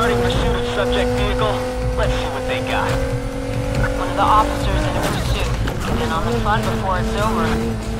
Starting pursuit of subject vehicle. Let's see what they got. One of the officers in a pursuit. Get in on the fun before it's over.